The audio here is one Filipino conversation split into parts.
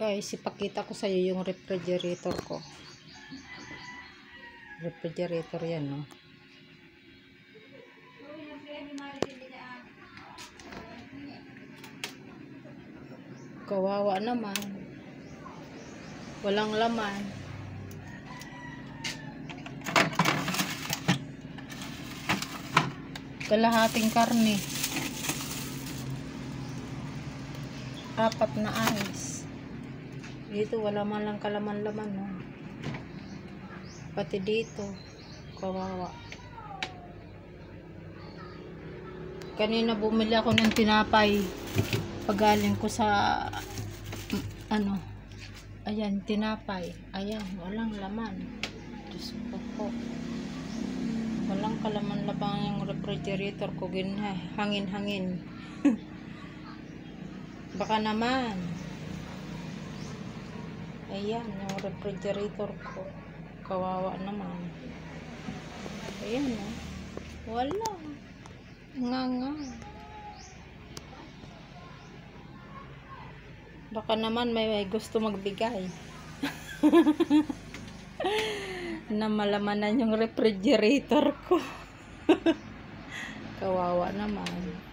Guys, ipakita ko sa iyo yung refrigerator ko. Refrigerator yan, no? Kawawa naman. Walang laman. Kalahating karne. Apat na ice. Dito wala man lang kalaman-laman, no? Pati dito. Kawawa. Kanina bumili ako ng tinapay. Pagaling ko sa ano. Ayan, tinapay. Ayan, walang laman. Diyos ko po. Walang kalaman-laman yung refrigerator ko. Gin, hangin-hangin. Baka naman. Ayan, yung refrigerator ko. Kawawa naman. Ayan, oh. Wala. Nga nga. Baka naman may, may gusto magbigay. na malamanan yung refrigerator ko. Kawawa naman.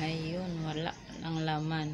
Ayun, wala lang laman.